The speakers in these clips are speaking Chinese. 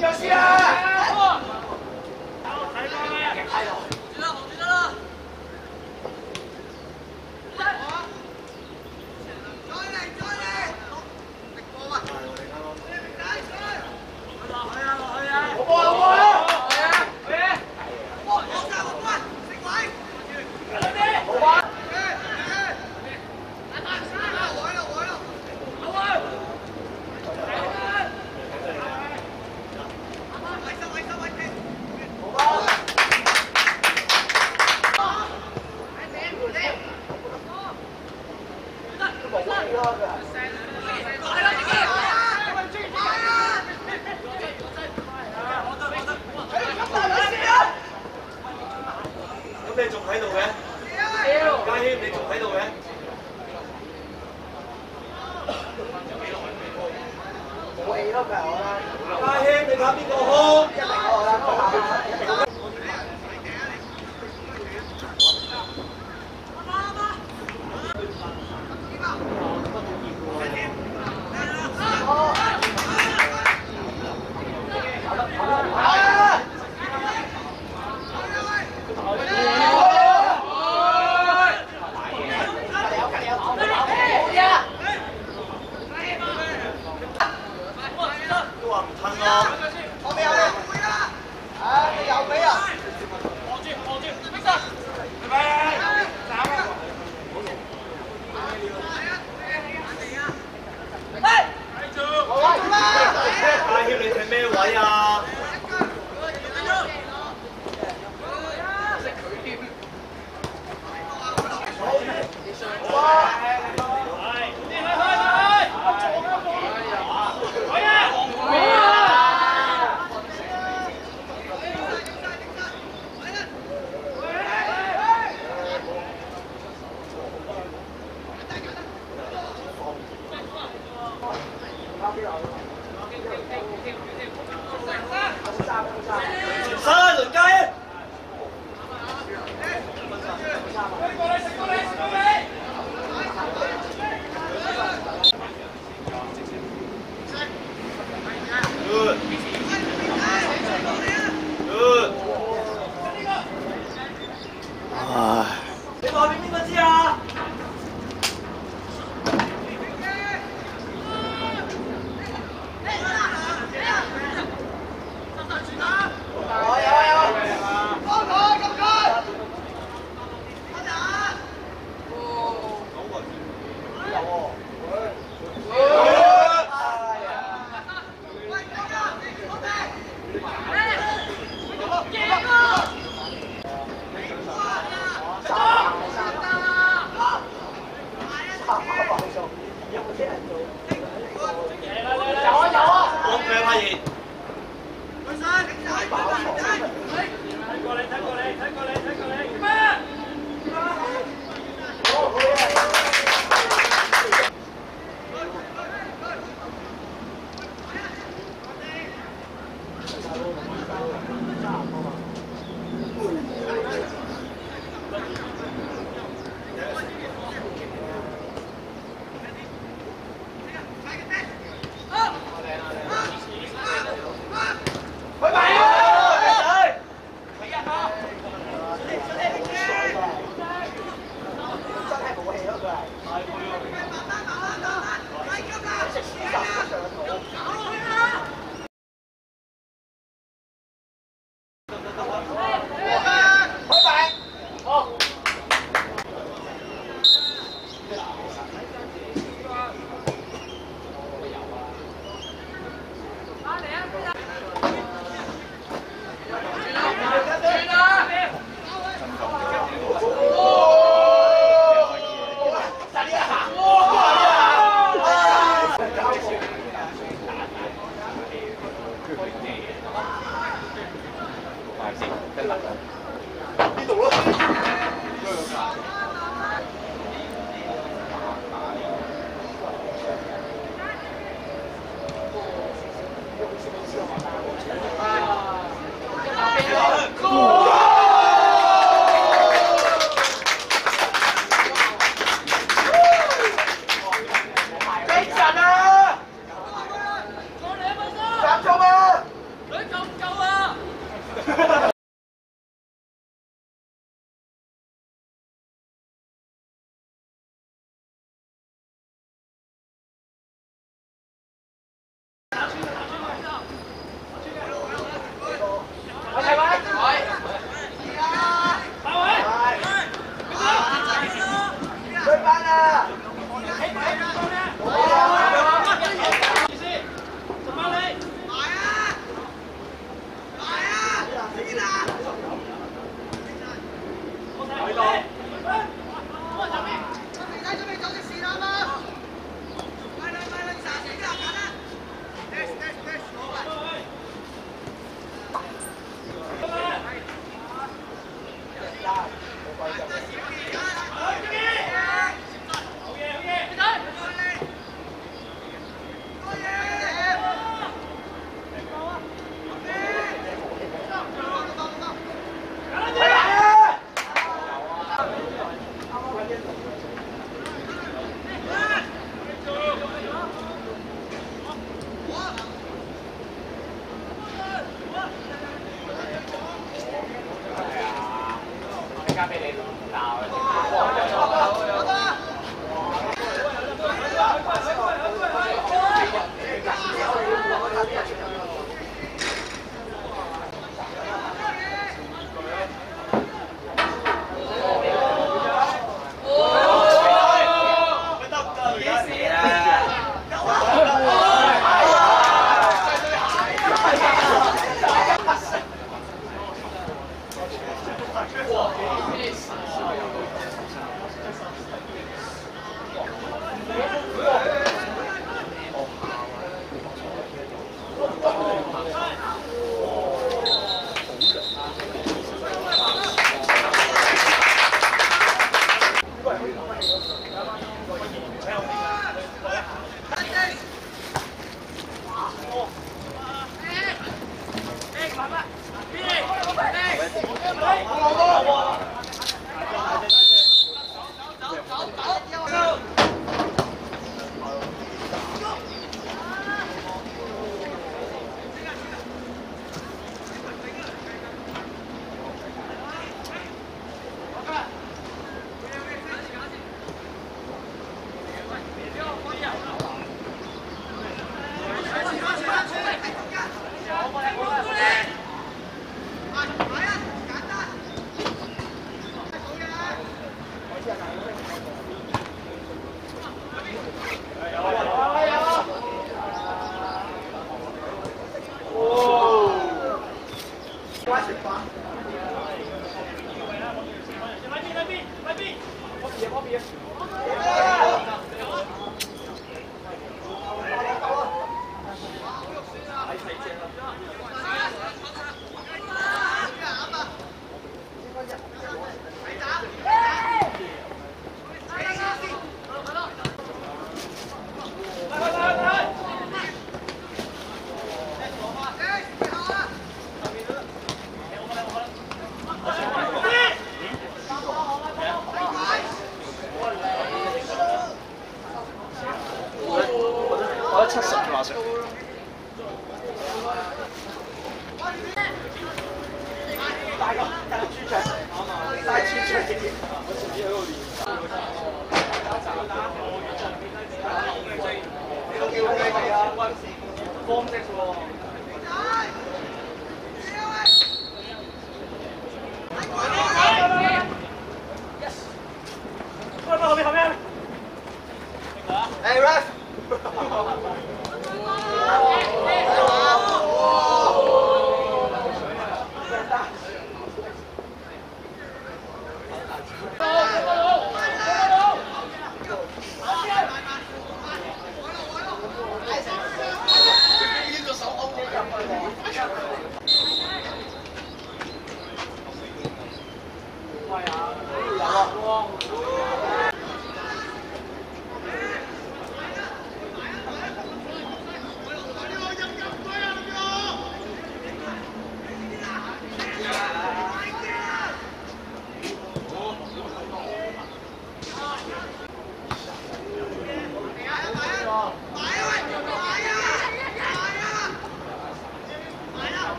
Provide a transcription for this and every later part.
小心啊 ถ้าเฮงนะครับพี่โกหกอย่าไปขอรับ 都話唔吞咯。我俾你。唉，你又俾啊！家謙，你係咩位啊？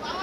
打